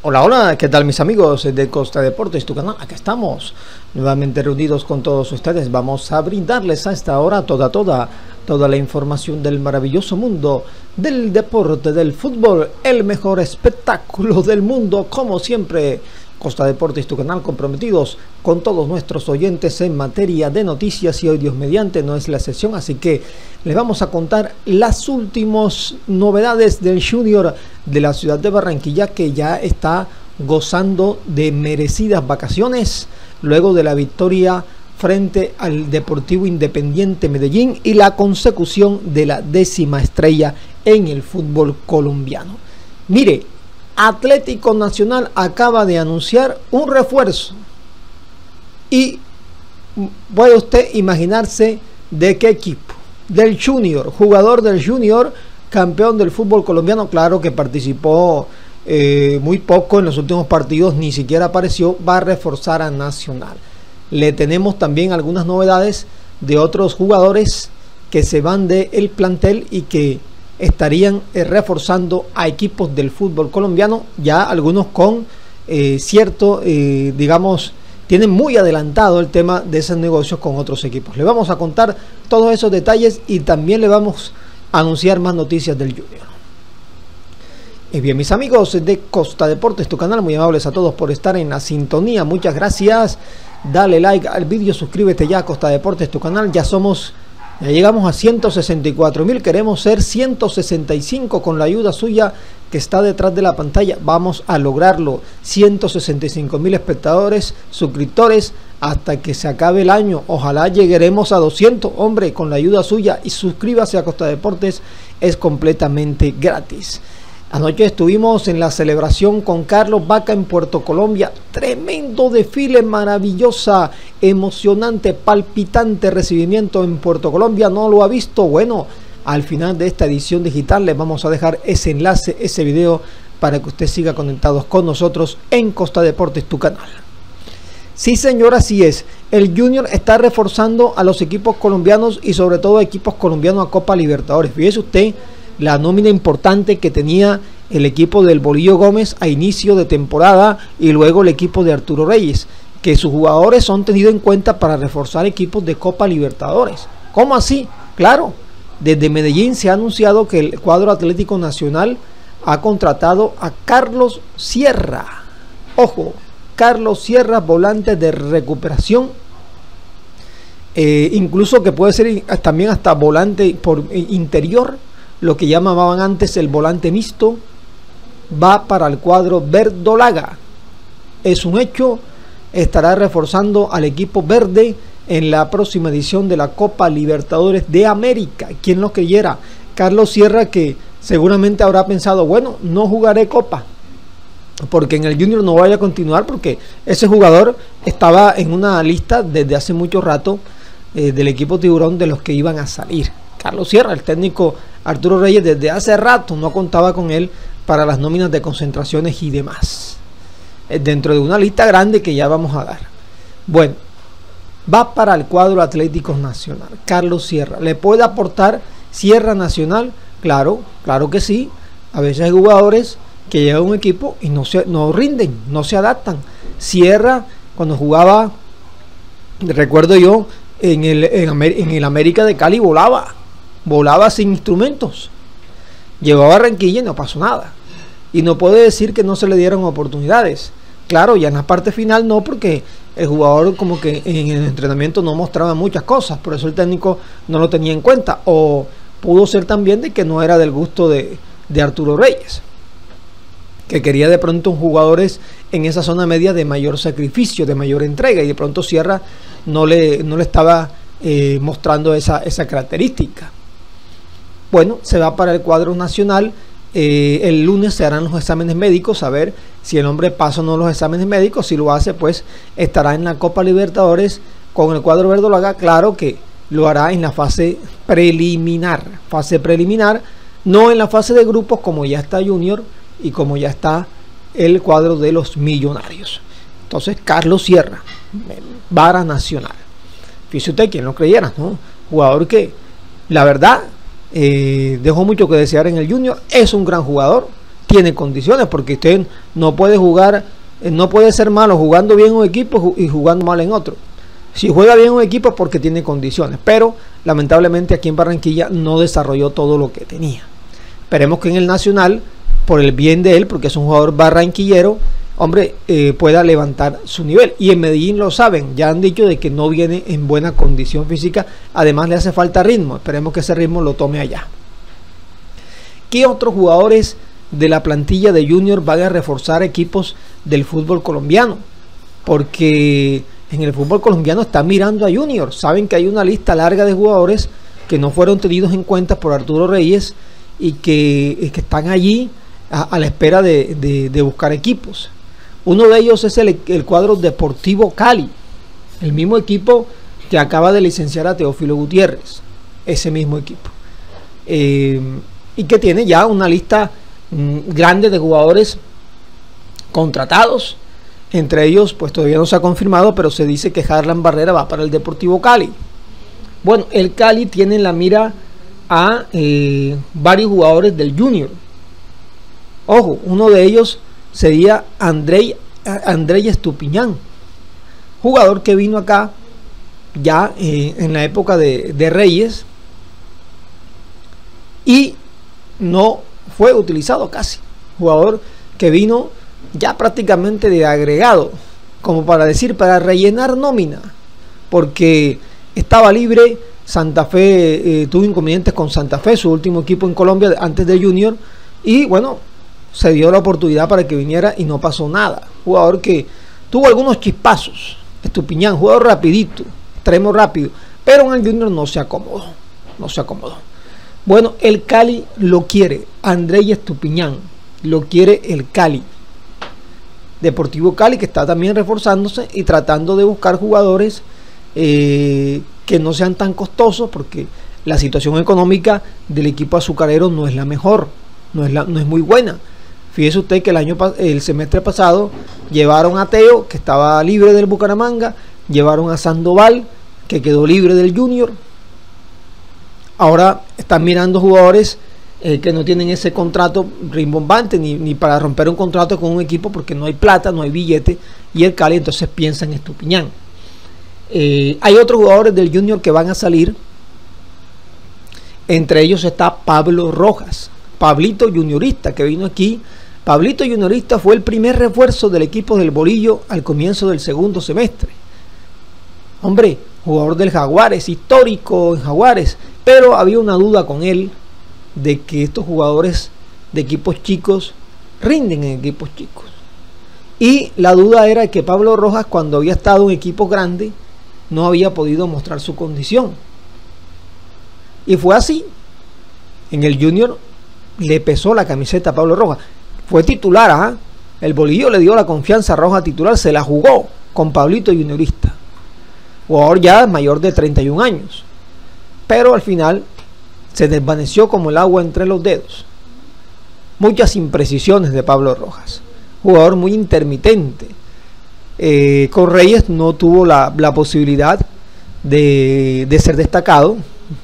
Hola, hola, ¿qué tal mis amigos de Costa Deportes, tu canal? Acá estamos, nuevamente reunidos con todos ustedes. Vamos a brindarles a esta hora toda, toda, toda la información del maravilloso mundo del deporte, del fútbol, el mejor espectáculo del mundo, como siempre. Costa Deportes, tu canal, comprometidos con todos nuestros oyentes en materia de noticias y hoy Dios mediante no es la sesión, así que les vamos a contar las últimas novedades del Junior de la ciudad de Barranquilla que ya está gozando de merecidas vacaciones luego de la victoria frente al Deportivo Independiente Medellín y la consecución de la décima estrella en el fútbol colombiano. Mire, Atlético Nacional acaba de anunciar un refuerzo. Y puede usted imaginarse de qué equipo. Del Junior, jugador del Junior, campeón del fútbol colombiano, claro que participó eh, muy poco en los últimos partidos, ni siquiera apareció, va a reforzar a Nacional. Le tenemos también algunas novedades de otros jugadores que se van del plantel y que estarían eh, reforzando a equipos del fútbol colombiano, ya algunos con eh, cierto, eh, digamos, tienen muy adelantado el tema de esos negocios con otros equipos. Le vamos a contar todos esos detalles y también le vamos a anunciar más noticias del Junior. Y bien, mis amigos de Costa Deportes, tu canal, muy amables a todos por estar en la sintonía. Muchas gracias. Dale like al vídeo, suscríbete ya a Costa Deportes, tu canal. Ya somos ya llegamos a 164 mil, queremos ser 165 con la ayuda suya que está detrás de la pantalla. Vamos a lograrlo. 165 mil espectadores, suscriptores hasta que se acabe el año. Ojalá lleguemos a 200, hombre, con la ayuda suya. Y suscríbase a Costa Deportes, es completamente gratis. Anoche estuvimos en la celebración con Carlos Vaca en Puerto Colombia. Tremendo desfile, maravillosa, emocionante, palpitante recibimiento en Puerto Colombia. ¿No lo ha visto? Bueno, al final de esta edición digital les vamos a dejar ese enlace, ese video para que usted siga conectados con nosotros en Costa Deportes, tu canal. Sí, señor, así es. El Junior está reforzando a los equipos colombianos y sobre todo a equipos colombianos a Copa Libertadores. Fíjese usted la nómina importante que tenía el equipo del Bolillo Gómez a inicio de temporada y luego el equipo de Arturo Reyes, que sus jugadores son tenidos en cuenta para reforzar equipos de Copa Libertadores. ¿Cómo así? Claro, desde Medellín se ha anunciado que el cuadro Atlético Nacional ha contratado a Carlos Sierra. Ojo, Carlos Sierra, volante de recuperación. Eh, incluso que puede ser también hasta volante por interior lo que llamaban antes el volante mixto, va para el cuadro verdolaga. Es un hecho, estará reforzando al equipo verde en la próxima edición de la Copa Libertadores de América. Quien lo creyera, Carlos Sierra que seguramente habrá pensado, bueno, no jugaré Copa, porque en el Junior no vaya a continuar, porque ese jugador estaba en una lista desde hace mucho rato eh, del equipo tiburón de los que iban a salir. Carlos Sierra, el técnico Arturo Reyes desde hace rato no contaba con él para las nóminas de concentraciones y demás. Eh, dentro de una lista grande que ya vamos a dar. Bueno, va para el cuadro Atlético Nacional. Carlos Sierra. ¿Le puede aportar Sierra Nacional? Claro, claro que sí. A veces hay jugadores que llegan a un equipo y no, se, no rinden, no se adaptan. Sierra, cuando jugaba, recuerdo yo, en el, en el América de Cali volaba volaba sin instrumentos. Llegó a y no pasó nada. Y no puede decir que no se le dieron oportunidades. Claro, ya en la parte final no, porque el jugador como que en el entrenamiento no mostraba muchas cosas, por eso el técnico no lo tenía en cuenta. O pudo ser también de que no era del gusto de, de Arturo Reyes, que quería de pronto jugadores en esa zona media de mayor sacrificio, de mayor entrega, y de pronto Sierra no le, no le estaba eh, mostrando esa, esa característica. Bueno, se va para el cuadro nacional. Eh, el lunes se harán los exámenes médicos, a ver si el hombre pasa o no los exámenes médicos. Si lo hace, pues estará en la Copa Libertadores con el cuadro verde. Lo haga claro que lo hará en la fase preliminar. Fase preliminar, no en la fase de grupos como ya está Junior y como ya está el cuadro de los millonarios. Entonces, Carlos Sierra, vara nacional. Fíjese usted, quien lo creyera, ¿no? Jugador que, la verdad, eh, dejó mucho que desear en el Junior. Es un gran jugador, tiene condiciones, porque usted no puede jugar, eh, no puede ser malo jugando bien un equipo y jugando mal en otro. Si juega bien un equipo es porque tiene condiciones, pero lamentablemente aquí en Barranquilla no desarrolló todo lo que tenía. Esperemos que en el Nacional, por el bien de él, porque es un jugador barranquillero, hombre, eh, pueda levantar su nivel. Y en Medellín lo saben, ya han dicho de que no viene en buena condición física, además le hace falta ritmo, esperemos que ese ritmo lo tome allá. ¿Qué otros jugadores de la plantilla de Junior van a reforzar equipos del fútbol colombiano? Porque en el fútbol colombiano están mirando a Junior, saben que hay una lista larga de jugadores que no fueron tenidos en cuenta por Arturo Reyes y que, están allí a, la espera de buscar equipos. Uno de ellos es el, cuadro Deportivo Cali, el mismo equipo que acaba de licenciar a Teófilo Gutiérrez, ese mismo equipo. Eh, y que tiene ya una lista mm, grande de jugadores contratados. Entre ellos, pues todavía no se ha confirmado, pero se dice que Harlan Barrera va para el Deportivo Cali. Bueno, el Cali tiene en la mira a eh, varios jugadores del Junior. Ojo, uno de ellos sería Andrei, Andrei Estupiñán, jugador que vino acá ya eh, en la época de, de Reyes y no fue utilizado casi. Jugador que vino ya prácticamente de agregado, como para decir, para rellenar nómina, porque estaba libre. Santa Fe eh, tuvo inconvenientes con Santa Fe, su último equipo en Colombia antes de Junior, y bueno, se dio la oportunidad para que viniera y no pasó nada. Jugador que tuvo algunos chispazos. Estupiñán, jugador rapidito, extremo rápido, pero en el Junior no se acomodó. No se acomodó. Bueno, el Cali lo quiere. André Estupiñán lo quiere el Cali. Deportivo Cali que está también reforzándose y tratando de buscar jugadores eh, que no sean tan costosos porque la situación económica del equipo azucarero no es la mejor, no es, la, no es muy buena. Fíjese usted que el año el semestre pasado llevaron a Teo, que estaba libre del Bucaramanga, llevaron a Sandoval, que quedó libre del Junior. Ahora están mirando jugadores eh, que no tienen ese contrato rimbombante ni, ni, para romper un contrato con un equipo porque no hay plata, no hay billete y el Cali entonces piensa en Estupiñán. Eh, hay otros jugadores del Junior que van a salir. Entre ellos está Pablo Rojas, Pablito Juniorista, que vino aquí Pablito Juniorista fue el primer refuerzo del equipo del Bolillo al comienzo del segundo semestre. Hombre, jugador del Jaguares, histórico en Jaguares, pero había una duda con él de que estos jugadores de equipos chicos rinden en equipos chicos. Y la duda era que Pablo Rojas, cuando había estado en equipos grandes, no había podido mostrar su condición. Y fue así. En el Junior le pesó la camiseta a Pablo Rojas. Fue titular, ¿ah? El Bolillo le dio la confianza roja titular, se la jugó con Pablito Juniorista. Jugador ya mayor de 31 años. Pero al final se desvaneció como el agua entre los dedos. Muchas imprecisiones de Pablo Rojas. Jugador muy intermitente. Eh, con Reyes no tuvo la, posibilidad de, ser destacado.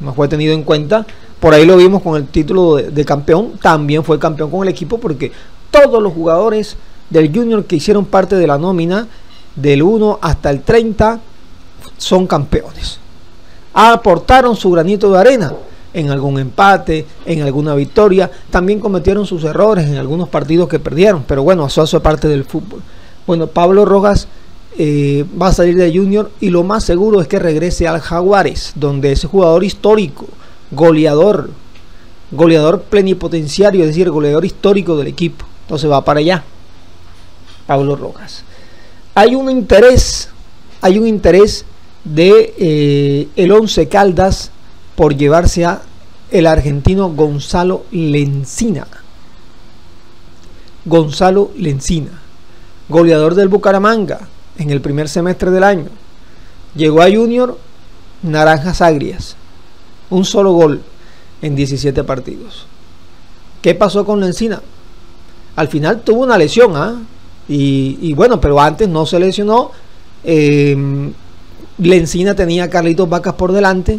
No fue tenido en cuenta por ahí lo vimos con el título de, campeón. También fue campeón con el equipo porque todos los jugadores del Junior que hicieron parte de la nómina del 1 hasta el 30 son campeones. Aportaron su granito de arena en algún empate, en alguna victoria. También cometieron sus errores en algunos partidos que perdieron. Pero bueno, eso es parte del fútbol. Bueno, Pablo Rojas eh, va a salir de Junior y lo más seguro es que regrese al Jaguares, donde ese jugador histórico goleador, goleador plenipotenciario, es decir, goleador histórico del equipo. Entonces va para allá. Pablo Rojas. Hay un interés, hay un interés de eh, el Once Caldas por llevarse a el argentino Gonzalo Lencina. Gonzalo Lencina, goleador del Bucaramanga en el primer semestre del año. Llegó a Junior Naranjas Agrias un solo gol en 17 partidos. ¿Qué pasó con Lencina? Al final tuvo una lesión, ¿ah? Y, bueno, pero antes no se lesionó. Eh, Lencina tenía a Carlitos Vacas por delante.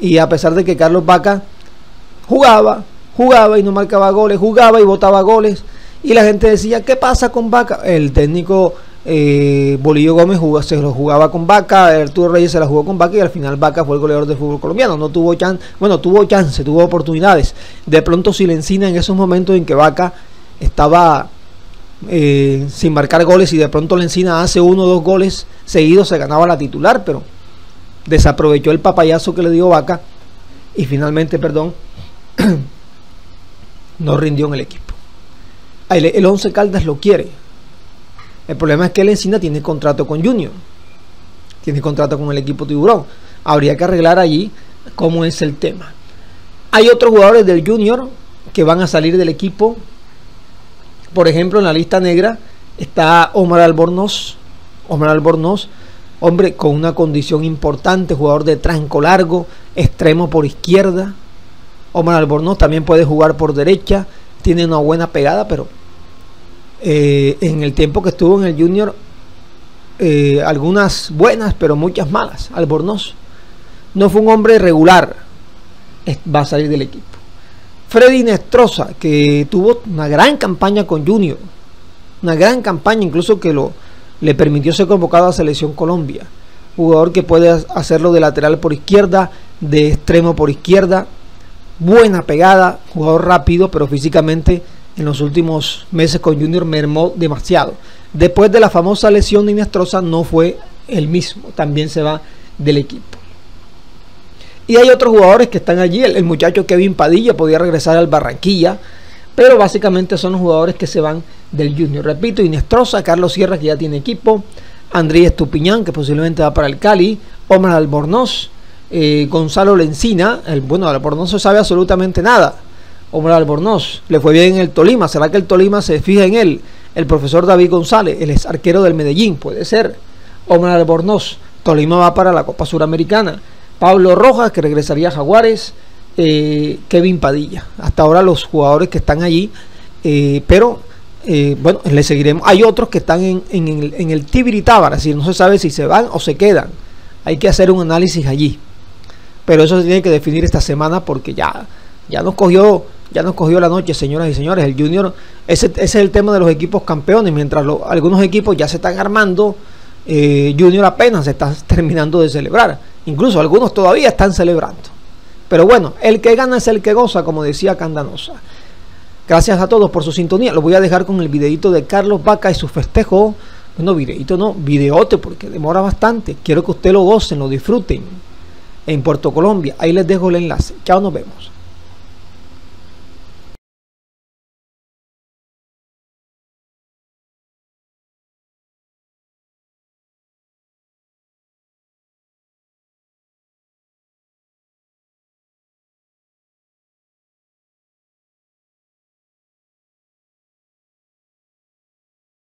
Y a pesar de que Carlos Vacas jugaba, jugaba y no marcaba goles, jugaba y botaba goles. Y la gente decía, ¿qué pasa con Vaca? El técnico eh, Bolillo Gómez se lo jugaba con Vaca, Arturo Reyes se la jugó con Vaca y al final Vaca fue el goleador del fútbol colombiano. No tuvo chance, bueno, tuvo chance, tuvo oportunidades. De pronto Silencina en esos momentos en que Vaca estaba eh, sin marcar goles y de pronto Lencina hace uno o dos goles seguidos, se ganaba la titular, pero desaprovechó el papayazo que le dio Vaca y finalmente, perdón, no rindió en el equipo. El, 11 Caldas lo quiere. El problema es que el Encina tiene contrato con Junior. Tiene contrato con el equipo Tiburón. Habría que arreglar allí cómo es el tema. Hay otros jugadores del Junior que van a salir del equipo. Por ejemplo, en la lista negra está Omar Albornoz. Omar Albornoz, hombre con una condición importante, jugador de tranco largo, extremo por izquierda. Omar Albornoz también puede jugar por derecha tiene una buena pegada, pero eh, en el tiempo que estuvo en el Junior, eh, algunas buenas, pero muchas malas. Albornoz no fue un hombre regular, va a salir del equipo. Freddy Nestroza, que tuvo una gran campaña con Junior, una gran campaña, incluso que lo, le permitió ser convocado a Selección Colombia. Jugador que puede hacerlo de lateral por izquierda, de extremo por izquierda, buena pegada, jugador rápido, pero físicamente en los últimos meses con Junior mermó demasiado. Después de la famosa lesión de Inestrosa no fue el mismo, también se va del equipo. Y hay otros jugadores que están allí, el, muchacho Kevin Padilla podía regresar al Barranquilla, pero básicamente son los jugadores que se van del Junior. Repito, Inestrosa, Carlos Sierra que ya tiene equipo, Andrés Estupiñán que posiblemente va para el Cali, Omar Albornoz, eh, Gonzalo Lencina, el, bueno, Albornoz no se sabe absolutamente nada. Omar Albornoz, le fue bien en el Tolima, ¿será que el Tolima se fija en él? El profesor David González, el ex arquero del Medellín, puede ser. Omar Albornoz, Tolima va para la Copa Suramericana. Pablo Rojas, que regresaría a Jaguares. Eh, Kevin Padilla. Hasta ahora los jugadores que están allí, eh, pero bueno, le seguiremos. Hay otros que están en, el, en el Tibiritábara, no se sabe si se van o se quedan. Hay que hacer un análisis allí pero eso se tiene que definir esta semana porque ya, ya nos cogió, ya nos cogió la noche, señoras y señores. El Junior, ese, es el tema de los equipos campeones, mientras algunos equipos ya se están armando, eh, Junior apenas se está terminando de celebrar. Incluso algunos todavía están celebrando. Pero bueno, el que gana es el que goza, como decía Candanosa. Gracias a todos por su sintonía. Lo voy a dejar con el videito de Carlos Vaca y su festejo. Bueno, videito no, videote, porque demora bastante. Quiero que usted lo gocen, lo disfruten en Puerto Colombia. Ahí les dejo el enlace. Chao, nos vemos.